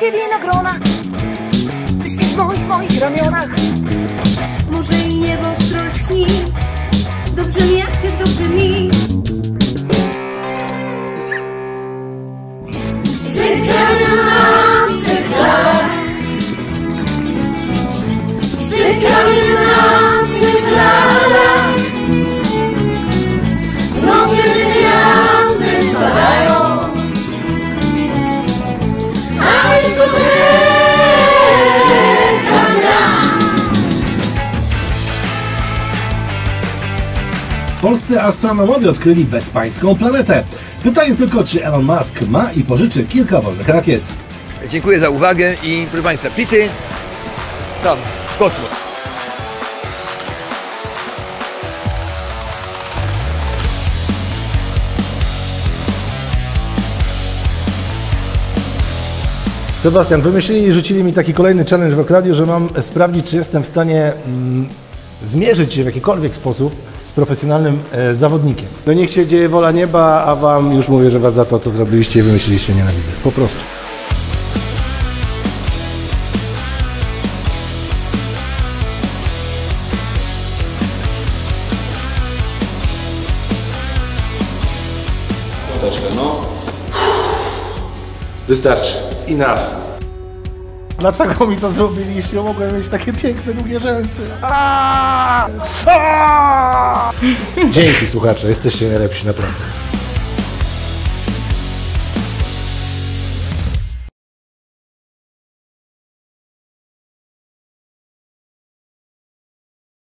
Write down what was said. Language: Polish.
słodkie winogrona Ty śpisz w moich, moich ramionach Polscy astronomowie odkryli bezpańską planetę. Pytanie tylko, czy Elon Musk ma i pożyczy kilka wolnych rakiet. Dziękuję za uwagę i proszę Państwa, pity tam, w kosmos. Sebastian, wymyślili i rzucili mi taki kolejny challenge w Okradiu, że mam sprawdzić, czy jestem w stanie mm, zmierzyć się w jakikolwiek sposób z profesjonalnym e, zawodnikiem. No niech się dzieje wola nieba, a wam już mówię, że was za to, co zrobiliście i wymyśliliście nienawidzę. Po prostu. no. Wystarczy. Enough. Dlaczego mi to zrobiliście? Mogłem mieć takie piękne, długie rzęsy. Aaaa! Dzięki słuchacze, jesteście najlepsi naprawdę.